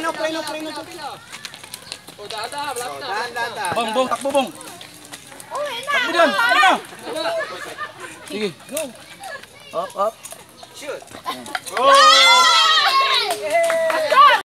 Play no, play. O, dada, wala na. Dan. Bong, bong, takbo bong. Uwi na. Takbo dyan, ano na? Sige. go. Up, up. Shoot. Go!